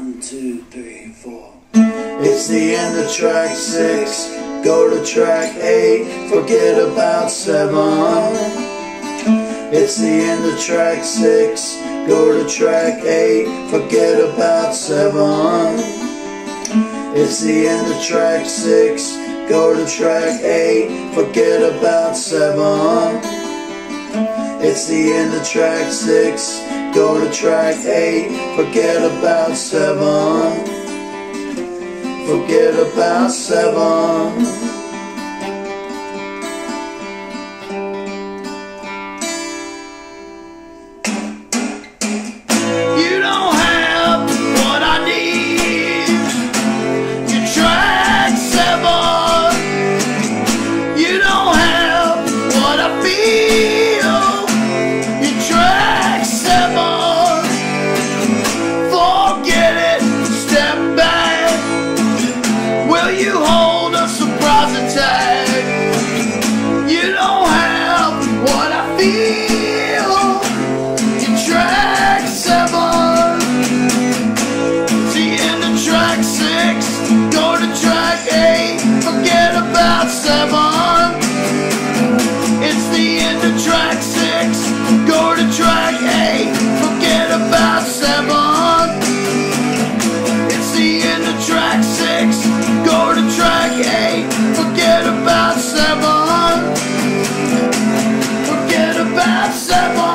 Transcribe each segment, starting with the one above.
One, two, three, four. It's the end of track six. Go to track eight. Forget about seven. It's the end of track six. Go to track eight. Forget about seven. It's the end of track six. Go to track eight. Forget about seven. It's the end of track six. Go to track 8, forget about 7. Forget about 7. Go to track eight. Forget about seven. It's the end of track six. Go to track eight. Forget about seven. Forget about seven.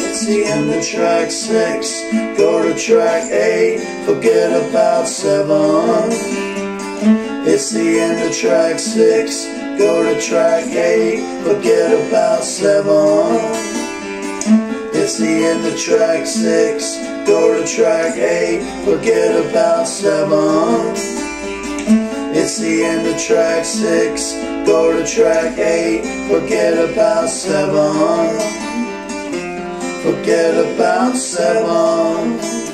It's the end of track six. Go to track eight. Forget about seven. It's the end of track six. Go to track eight. Forget about seven. It's the end of track six. Go to track eight. Forget about seven. It's the end of track six. Go to track eight. Forget about seven. Forget about seven.